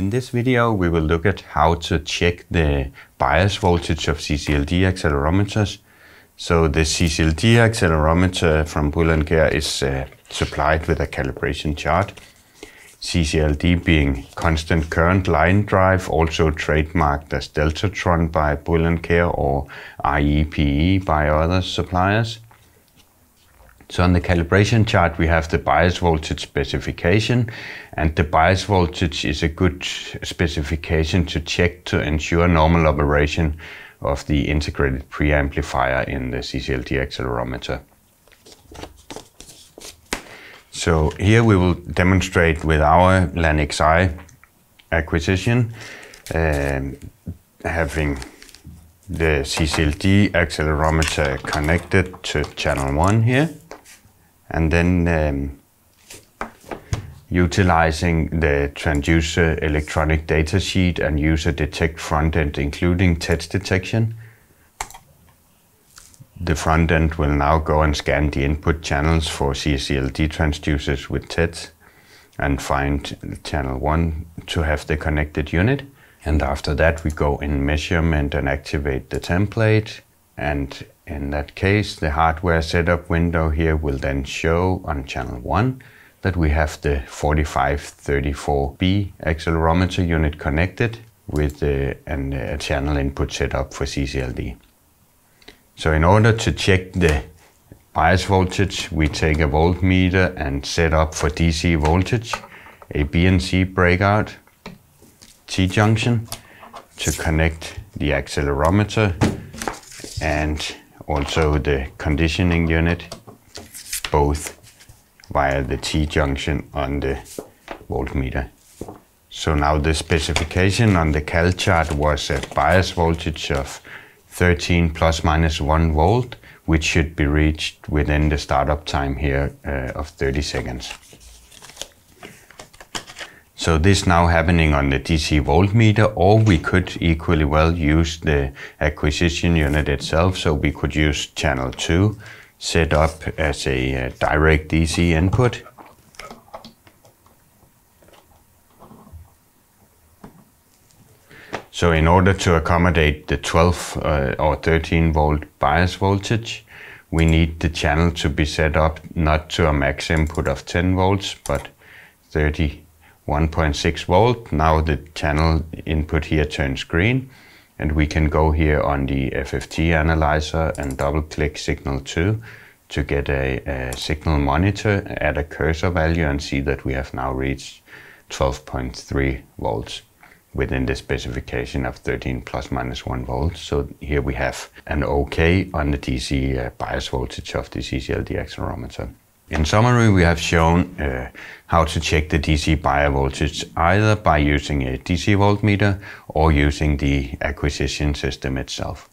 In this video we will look at how to check the bias voltage of CCLD accelerometers. So the CCLD accelerometer from Brüel & Kjær is uh, supplied with a calibration chart. CCLD being constant current line drive, also trademarked as Deltatron by Brüel & Kjær or IEPE by other suppliers. So on the calibration chart, we have the bias voltage specification, and the bias voltage is a good specification to check to ensure normal operation of the integrated preamplifier in the CCLD accelerometer. So here we will demonstrate with our LAN-XI acquisition, um, having the CCLD accelerometer connected to channel 1 here and then um, utilizing the transducer electronic datasheet and user detect front end, including TEDS detection. The front end will now go and scan the input channels for CCLD transducers with TEDS and find channel 1 to have the connected unit. And after that we go in measurement and activate the template and in that case, the hardware setup window here will then show on channel 1 that we have the 4534B accelerometer unit connected with uh, an, a channel input setup for CCLD. So in order to check the bias voltage, we take a voltmeter and set up for DC voltage, a BNC breakout, T-junction to connect the accelerometer and also the conditioning unit, both via the T-junction on the voltmeter. So now the specification on the cal chart was a bias voltage of 13 plus minus 1 volt, which should be reached within the startup time here uh, of 30 seconds. So this now happening on the DC voltmeter, or we could equally well use the acquisition unit itself. So we could use channel 2 set up as a uh, direct DC input. So in order to accommodate the 12 uh, or 13 volt bias voltage, we need the channel to be set up not to a max input of 10 volts, but 30 1.6 volt. Now the channel input here turns green and we can go here on the FFT analyzer and double click signal 2 to get a, a signal monitor at a cursor value and see that we have now reached 12.3 volts within the specification of 13 plus minus 1 volt. So here we have an OK on the DC uh, bias voltage of the CCLD accelerometer. In summary, we have shown uh, how to check the DC bias voltage either by using a DC voltmeter or using the acquisition system itself.